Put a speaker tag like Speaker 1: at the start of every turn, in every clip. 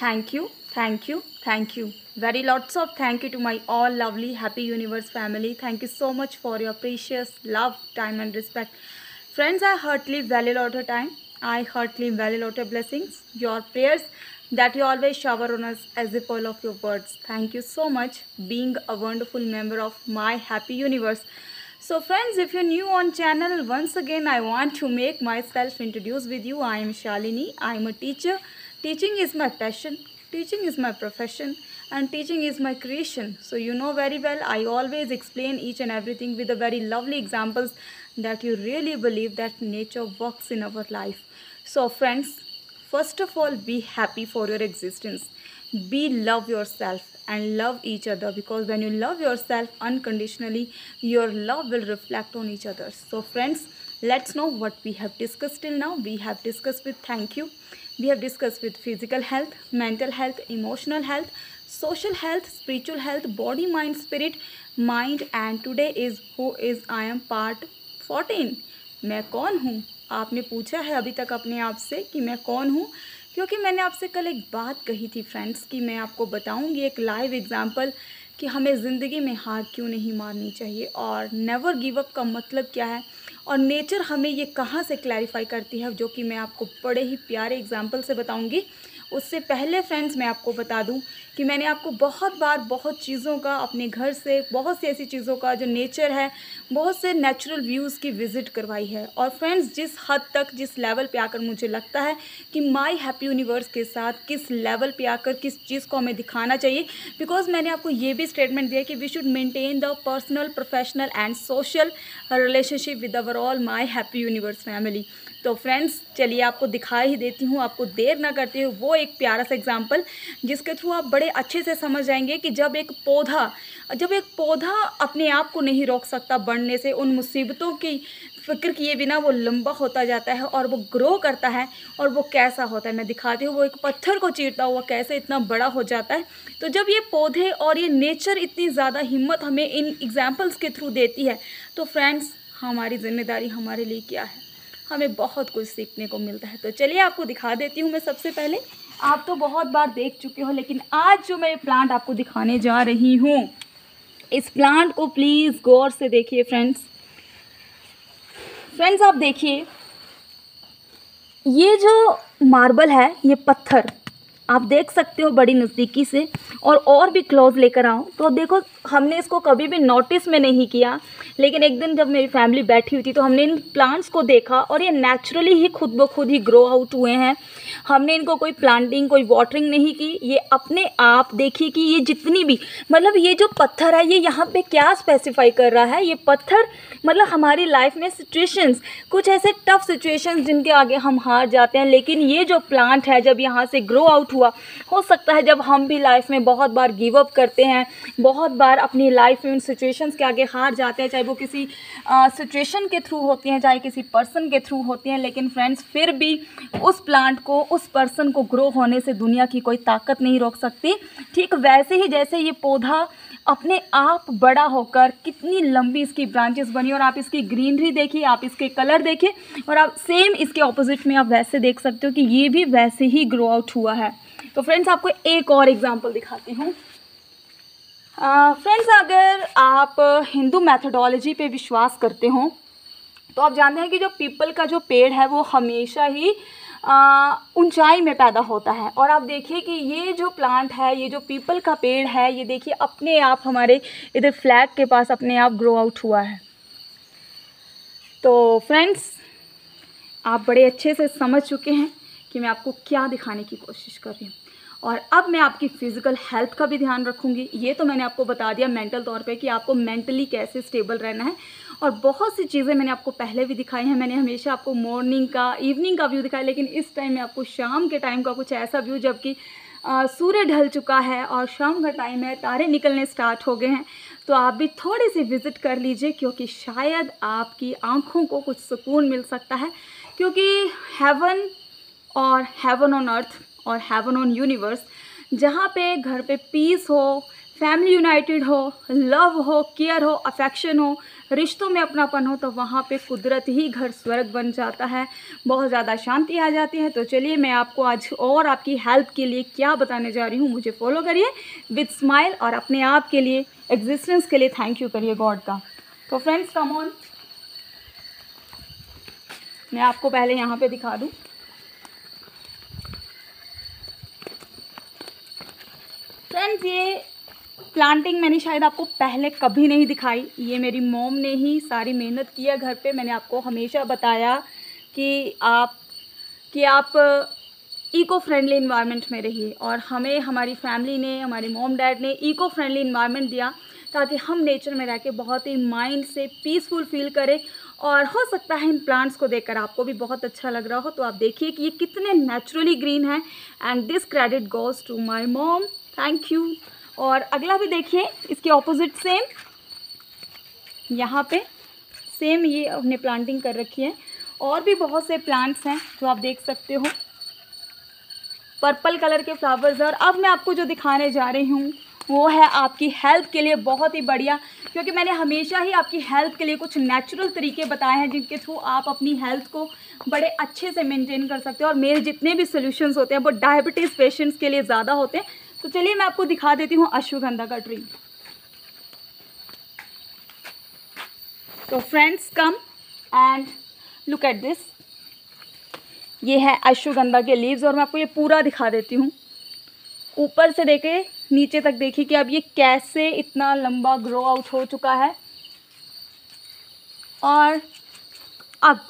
Speaker 1: thank you thank you thank you. Very lots of thank you to my all lovely happy universe family. Thank you so much for your precious love time and respect. Friends i heartily value lot of time. I heartily value lot of blessings. Your prayers that you always shower on us as a pearl of your words. Thank you so much being a wonderful member of my happy universe. So friends if you're new on channel once again i want to make myself introduce with you. I am shalini. I am a teacher teaching is my passion. Teaching is my profession. And teaching is my creation. So you know very well i always explain each and everything with the very lovely examples that you really believe that nature works in our life. So friends first of all be happy for your existence. Be love yourself and love each other because when you love yourself unconditionally your love will reflect on each other. So friends let's know what we have discussed till now we have discussed with thank you we have discussed with physical health mental health emotional health social health spiritual health body mind spirit mind and today is who is i am part 14 मैं कौन हूँ आपने पूछा है अभी तक अपने आप से कि मैं कौन हूँ क्योंकि मैंने आपसे कल एक बात कही थी फ्रेंड्स कि मैं आपको बताऊँगी एक लाइव एग्जांपल कि हमें ज़िंदगी में हार क्यों नहीं मारनी चाहिए? और नेवर गिव अप का मतलब क्या है? और नेचर हमें ये कहाँ से क्लैरिफाई करती है, जो कि मैं आपको बड़े ही प्यारे एग्ज़ाम्पल से बताऊँगी। उससे पहले फ्रेंड्स मैं आपको बता दूँ कि मैंने आपको बहुत बार बहुत चीज़ों का, अपने घर से बहुत सी ऐसी चीज़ों का जो नेचर है, बहुत से नेचुरल व्यूज़ की विज़िट करवाई है। और फ्रेंड्स जिस हद तक, जिस लेवल पे आकर मुझे लगता है कि माय हैप्पी यूनिवर्स के साथ किस लेवल पे आकर किस चीज़ को हमें दिखाना चाहिए बिकॉज़ मैंने आपको ये भी स्टेटमेंट दिया कि we should maintain the personal professional and social relationship with our all my happy universe family तो फ्रेंड्स चलिए आपको दिखा ही देती हूँ, आपको देर ना करते हुए वो एक प्यारा सा एग्ज़ाम्पल जिसके थ्रू आप बड़े अच्छे से समझ जाएँगे कि जब एक पौधा, जब एक पौधा अपने आप को नहीं रोक सकता बढ़ने से, उन मुसीबतों की फ़िक्र किए बिना वो लंबा होता जाता है और वो ग्रो करता है और वो कैसा होता है। मैं दिखाती हूँ, वो एक पत्थर को चीरता हुआ कैसे इतना बड़ा हो जाता है। तो जब ये पौधे और ये नेचर इतनी ज़्यादा हिम्मत हमें इन एग्जाम्पल्स के थ्रू देती है तो फ्रेंड्स हमारी ज़िम्मेदारी हमारे लिए क्या है? हमें बहुत कुछ सीखने को मिलता है। तो चलिए आपको दिखा देती हूँ मैं सबसे पहले। आप तो बहुत बार देख चुके हो, लेकिन आज जो मैं प्लांट आपको दिखाने जा रही हूँ, इस प्लांट को प्लीज़ गौर से देखिए फ्रेंड्स फ्रेंड्स आप देखिए, ये जो मार्बल है, ये पत्थर, आप देख सकते हो बड़ी नज़दीकी से और और भी क्लोज लेकर आऊँ। तो देखो, हमने इसको कभी भी नोटिस में नहीं किया। लेकिन एक दिन जब मेरी फैमिली बैठी हुई थी तो हमने इन प्लांट्स को देखा और ये नेचुरली ही खुद ब खुद ही ग्रो आउट हुए हैं। हमने इनको कोई प्लांटिंग कोई वाटरिंग नहीं की। ये अपने आप देखिए कि ये जितनी भी मतलब ये जो पत्थर है, ये यहाँ पे क्या स्पेसिफाई कर रहा है? ये पत्थर मतलब हमारी लाइफ में सिचुएशंस कुछ ऐसे टफ सिचुएशंस जिनके आगे हम हार जाते हैं। लेकिन ये जो प्लांट है, जब यहाँ से ग्रो आउट हुआ, हो सकता है जब हम भी लाइफ में बहुत बार गिव अप करते हैं, बहुत बार अपनी लाइफ में उन सिचुएशंस के आगे हार जाते हैं, चाहे वो किसी सिचुएशन के थ्रू होती हैं, चाहे किसी पर्सन के थ्रू होती हैं, लेकिन फ्रेंड्स फिर भी उस प्लांट को, उस पर्सन को ग्रो होने से दुनिया की कोई ताकत नहीं रोक सकती। ठीक वैसे ही जैसे ये पौधा अपने आप बड़ा होकर कितनी लंबी इसकी ब्रांचेस बनी, और आप इसकी ग्रीनरी देखिए, आप इसके कलर देखिए, और आप सेम इसके ऑपोजिट में आप वैसे देख सकते हो कि ये भी वैसे ही ग्रो आउट हुआ है। तो फ्रेंड्स आपको एक और एग्जांपल दिखाती हूँ। फ्रेंड्स अगर आप हिंदू मैथडोलॉजी पे विश्वास करते हो तो आप जानते हैं कि जो पीपल का जो पेड़ है, वो हमेशा ही ऊंचाई में पैदा होता है। और आप देखिए कि ये जो प्लांट है, ये जो पीपल का पेड़ है, ये देखिए अपने आप हमारे इधर फ्लैग के पास अपने आप ग्रो आउट हुआ है। तो फ्रेंड्स आप बड़े अच्छे से समझ चुके हैं कि मैं आपको क्या दिखाने की कोशिश कर रही हूँ। और अब मैं आपकी फ़िज़िकल हेल्थ का भी ध्यान रखूँगी। ये तो मैंने आपको बता दिया मेंटल तौर पे कि आपको मेंटली कैसे स्टेबल रहना है। और बहुत सी चीज़ें मैंने आपको पहले भी दिखाई हैं। मैंने हमेशा आपको मॉर्निंग का इवनिंग का व्यू दिखाया, लेकिन इस टाइम में आपको शाम के टाइम का कुछ ऐसा व्यू जबकि सूर्य ढल चुका है और शाम का टाइम है, तारे निकलने स्टार्ट हो गए हैं। तो आप भी थोड़ी सी विज़िट कर लीजिए, क्योंकि शायद आपकी आँखों को कुछ सुकून मिल सकता है। क्योंकि हेवन और हेवन ऑन अर्थ और हेवन ऑन यूनिवर्स जहाँ पे घर पे पीस हो फैमिली यूनाइटेड हो लव हो केयर हो अफेक्शन हो, रिश्तों में अपनापन हो तो वहाँ पे कुदरत ही घर स्वर्ग बन जाता है। बहुत ज़्यादा शांति आ जाती है। तो चलिए मैं आपको आज और आपकी हेल्प के लिए क्या बताने जा रही हूँ, मुझे फॉलो करिए विथ स्माइल और अपने आप के लिए एग्जिस्टेंस के लिए थैंक यू करिए गॉड का। तो फ्रेंड्स कम ऑन मैं आपको पहले यहाँ पे दिखा दूँ। फ्रेंड्स ये प्लांटिंग मैंने शायद आपको पहले कभी नहीं दिखाई। ये मेरी मोम ने ही सारी मेहनत की है घर पे। मैंने आपको हमेशा बताया कि आप कि आप इको फ्रेंडली इन्वायरमेंट में रहिए। और हमें, हमारी फैमिली ने, हमारे मोम डैड ने इको फ्रेंडली इन्वायरमेंट दिया ताकि हम नेचर में रह बहुत ही माइंड से पीसफुल फील करें। और हो सकता है इन प्लांट्स को देखकर आपको भी बहुत अच्छा लग रहा हो। तो आप देखिए कि ये कितने नेचुरली ग्रीन है। And this credit goes to my mom thank you और अगला भी देखिए, इसके ऑपोजिट सेम यहाँ पे सेम ये हमने प्लांटिंग कर रखी है। और भी बहुत से प्लांट्स हैं जो आप देख सकते हो। पर्पल कलर के फ्लावर्स और अब मैं आपको जो दिखाने जा रही हूँ, वो है आपकी हेल्थ के लिए बहुत ही बढ़िया। क्योंकि मैंने हमेशा ही आपकी हेल्थ के लिए कुछ नेचुरल तरीके बताए हैं, जिनके थ्रू आप अपनी हेल्थ को बड़े अच्छे से मेंटेन कर सकते हो। और मेरे जितने भी सोल्यूशंस होते हैं, वो डायबिटीज़ पेशेंट्स के लिए ज़्यादा होते हैं। तो चलिए मैं आपको दिखा देती हूँ अश्वगंधा का ट्री। तो friends come and look at this ये है अश्वगंधा के लीव्स और मैं आपको ये पूरा दिखा देती हूँ। ऊपर से देखे, नीचे तक देखिए कि अब ये कैसे इतना लंबा ग्रो आउट हो चुका है। और अब,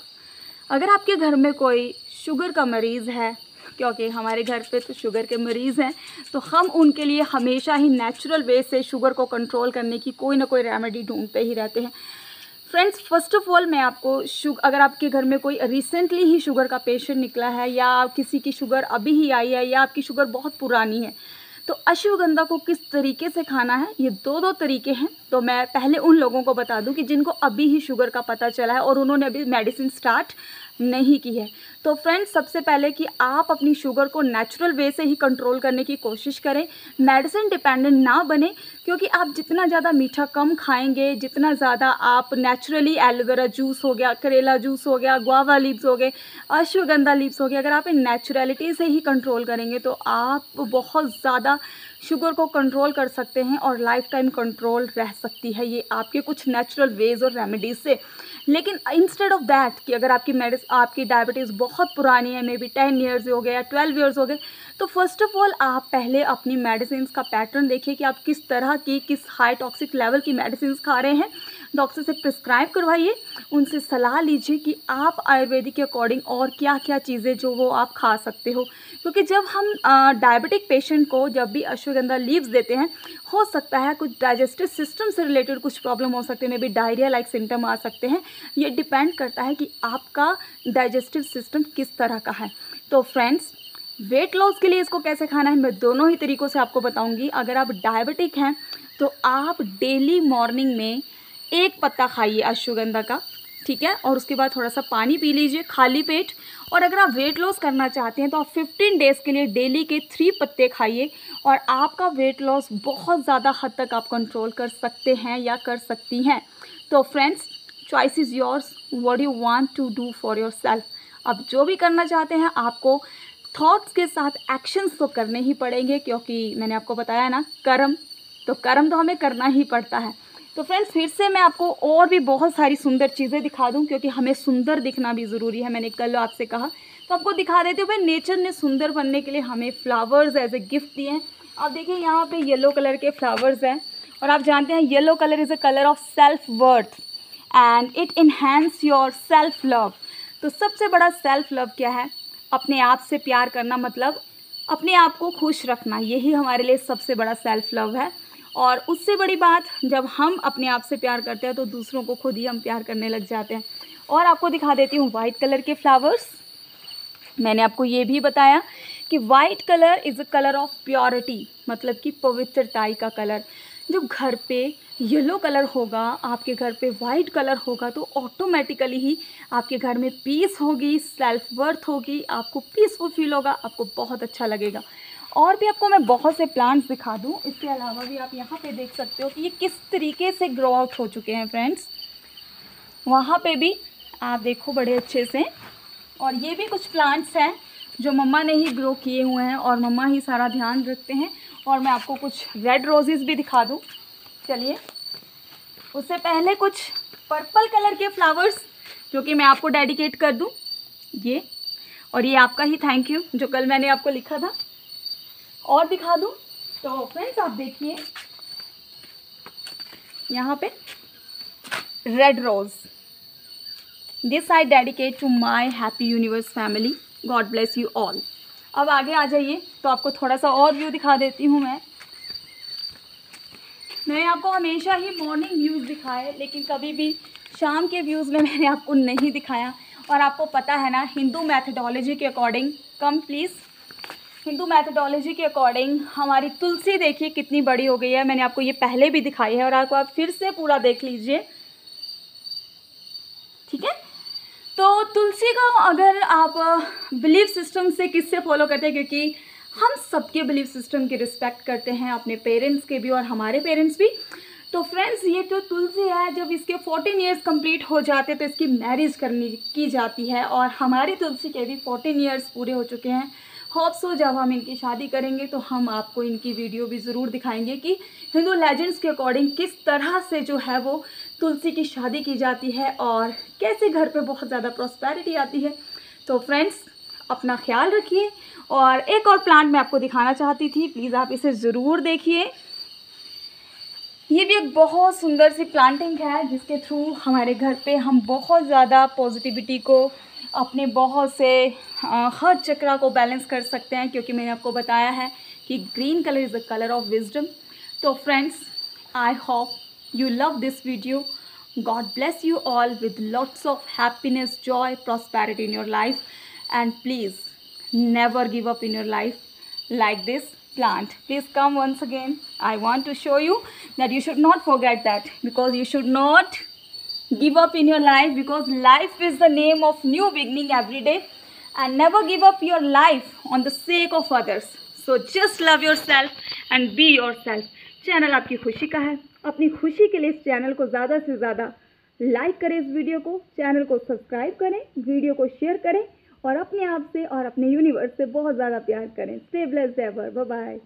Speaker 1: अगर आपके घर में कोई शुगर का मरीज़ है क्योंकि हमारे घर पे तो शुगर के मरीज़ हैं तो हम उनके लिए हमेशा ही नेचुरल वे से शुगर को कंट्रोल करने की कोई ना कोई रेमेडी ढूंढते ही रहते हैं। फ्रेंड्स फ़र्स्ट ऑफ़ ऑल मैं आपको शुग, अगर आपके घर में कोई रिसेंटली ही शुगर का पेशेंट निकला है या किसी की शुगर अभी ही आई है या आपकी शुगर बहुत पुरानी है तो अश्वगंधा को किस तरीके से खाना है, ये दो दो तरीके हैं। तो मैं पहले उन लोगों को बता दूँ कि जिनको अभी ही शुगर का पता चला है और उन्होंने अभी मेडिसिन स्टार्ट नहीं की है। तो फ्रेंड्स सबसे पहले कि आप अपनी शुगर को नेचुरल वे से ही कंट्रोल करने की कोशिश करें। मेडिसिन डिपेंडेंट ना बने, क्योंकि आप जितना ज़्यादा मीठा कम खाएँगे, जितना ज़्यादा आप नेचुरली एलोवेरा जूस हो गया, करेला जूस हो गया गुआवा लीव्स हो गए, अश्वगंधा लीव्स हो गया अगर आप इन नेचुरलिटी से ही कंट्रोल करेंगे तो आप बहुत ज़्यादा शुगर को कंट्रोल कर सकते हैं और लाइफ टाइम कंट्रोल रह सकती है ये आपके कुछ नेचुरल वेज और रेमेडीज़ से। लेकिन इंस्टेड ऑफ़ दैट कि अगर आपकी मेडिस आपकी डायबिटीज़ बहुत पुरानी है मे बी टेन ईयर्स हो गए या ट्वेल्व ईयर्स हो गए। तो फ़र्स्ट ऑफ़ ऑल आप पहले अपनी मेडिसिन का पैटर्न देखिए कि आप किस तरह की, किस हाई टॉक्सिक लेवल की मेडिसिन खा रहे हैं। डॉक्टर से प्रिस्क्राइब करवाइए, उनसे सलाह लीजिए कि आप आयुर्वेदिक के अकॉर्डिंग और क्या क्या चीज़ें जो वो आप खा सकते हो। क्योंकि जब हम डायबिटिक पेशेंट को जब भी अश्वगंधा लीव्स देते हैं, हो सकता है कुछ डाइजेस्टिव सिस्टम से रिलेटेड कुछ प्रॉब्लम हो सकते हैं maybe diarrhoea like symptom आ सकते हैं। ये डिपेंड करता है कि आपका डाइजेस्टिव सिस्टम किस तरह का है। तो फ्रेंड्स वेट लॉस के लिए इसको कैसे खाना है, मैं दोनों ही तरीक़ों से आपको बताऊँगी। अगर आप डायबिटिक हैं तो आप डेली मॉर्निंग में एक पत्ता खाइए अश्वगंधा का, ठीक है? और उसके बाद थोड़ा सा पानी पी लीजिए, खाली पेट। और अगर आप वेट लॉस करना चाहते हैं तो आप 15 डेज़ के लिए डेली के थ्री पत्ते खाइए। और आपका वेट लॉस बहुत ज़्यादा हद तक आप कंट्रोल कर सकते हैं या कर सकती हैं। तो friends choice is yours what you want to do for yourself अब जो भी करना चाहते हैं, आपको थॉट्स के साथ एक्शंस तो करने ही पड़ेंगे, क्योंकि मैंने आपको बताया ना, कर्म। तो कर्म तो हमें करना ही पड़ता है। तो फ्रेंड्स फिर से मैं आपको और भी बहुत सारी सुंदर चीज़ें दिखा दूँ, क्योंकि हमें सुंदर दिखना भी ज़रूरी है, मैंने कल आपसे कहा। तो आपको दिखा देते हुए नेचर ने सुंदर बनने के लिए हमें फ्लावर्स एज ए गिफ्ट दिए हैं। आप देखिए, यहाँ पे येलो कलर के फ्लावर्स हैं, और आप जानते हैं yellow colour is a colour of self worth and it enhance your self love तो सबसे बड़ा सेल्फ लव क्या है? अपने आप से प्यार करना मतलब अपने आप को खुश रखना, यही हमारे लिए सबसे बड़ा सेल्फ लव है। और उससे बड़ी बात, जब हम अपने आप से प्यार करते हैं तो दूसरों को खुद ही हम प्यार करने लग जाते हैं। और आपको दिखा देती हूँ वाइट कलर के फ्लावर्स मैंने आपको ये भी बताया कि white colour is a colour of purity मतलब कि पवित्रताई का कलर जब घर पे येलो कलर होगा, आपके घर पे वाइट कलर होगा तो ऑटोमेटिकली ही आपके घर में पीस होगी सेल्फ वर्थ होगी, आपको पीसफुल फील होगा, आपको बहुत अच्छा लगेगा। और भी आपको मैं बहुत से प्लांट्स दिखा दूँ। इसके अलावा भी आप यहाँ पे देख सकते हो कि ये किस तरीके से ग्रो आउट हो चुके हैं फ्रेंड्स वहाँ पे भी आप देखो बड़े अच्छे से। और ये भी कुछ प्लांट्स हैं जो मम्मा ने ही ग्रो किए हुए हैं और मम्मा ही सारा ध्यान रखते हैं। और मैं आपको कुछ रेड रोजेज़ भी दिखा दूँ। चलिए, उससे पहले कुछ पर्पल कलर के फ्लावर्स जो कि मैं आपको डेडिकेट कर दूँ। ये, और ये आपका ही थैंक यू जो कल मैंने आपको लिखा था। और दिखा दूँ? तो फ्रेंड्स आप देखिए। यहाँ पे red rose this I dedicate to my happy universe family God bless you all अब आगे आ जाइए तो आपको थोड़ा सा और व्यू दिखा देती हूँ मैं। मैंने आपको हमेशा ही मॉर्निंग व्यूज़ दिखाए, लेकिन कभी भी शाम के व्यूज़ में मैंने आपको नहीं दिखाया। और आपको पता है ना हिंदू मैथडोलॉजी के according come please Hindu methodology के अकॉर्डिंग हमारी तुलसी देखिए कितनी बड़ी हो गई है। मैंने आपको ये पहले भी दिखाई है और आपको आप फिर से पूरा देख लीजिए। ठीक है? तो तुलसी का अगर आप बिलीफ सिस्टम से किससे फॉलो करते हैं? क्योंकि हम सबके बिलीफ सिस्टम की रिस्पेक्ट करते हैं, अपने पेरेंट्स के भी और हमारे पेरेंट्स भी। तो फ्रेंड्स ये जो तुलसी है, जब इसके फोर्टीन ईयर्स कंप्लीट हो जाते तो इसकी मैरिज करनी, की जाती है। और हमारी तुलसी के भी फोर्टीन ईयर्स पूरे हो चुके हैं। होप सो जब हम इनकी शादी करेंगे तो हम आपको इनकी वीडियो भी ज़रूर दिखाएँगे कि हिंदू लेजेंड्स के अकॉर्डिंग किस तरह से जो है वो तुलसी की शादी की जाती है और कैसे घर पे बहुत ज़्यादा प्रॉस्पेरिटी आती है। तो फ्रेंड्स अपना ख्याल रखिए और एक और प्लांट मैं आपको दिखाना चाहती थी प्लीज़ आप इसे ज़रूर देखिए। ये भी एक बहुत सुंदर सी प्लांटिंग है, जिसके थ्रू हमारे घर पे हम बहुत ज़्यादा पॉजिटिविटी को अपने बहुत से हर चक्रा को बैलेंस कर सकते हैं, क्योंकि मैंने आपको बताया है कि green colour is the colour of wisdom तो friends I hope you love this video God bless you all with lots of happiness joy prosperity in your life and please never give up in your life like this plant. Please come once again. I want to show you that you should not forget that, because you should not give up in your life because life is the name of new beginning every day and never give up your life on the sake of others so just love yourself and be yourself channel आपकी खुशी का है अपनी खुशी के लिए इस channel को ज़्यादा से ज़्यादा लाइक करें इस वीडियो को चैनल को सब्सक्राइब करें वीडियो को शेयर करें और अपने आप से और अपने यूनिवर्स से बहुत ज़्यादा प्यार करें स्टे ब्लेस्ड एवर बाय